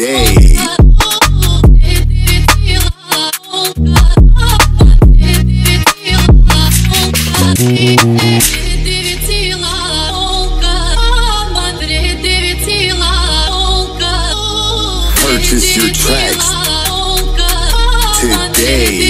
day. Purchase your tracks today.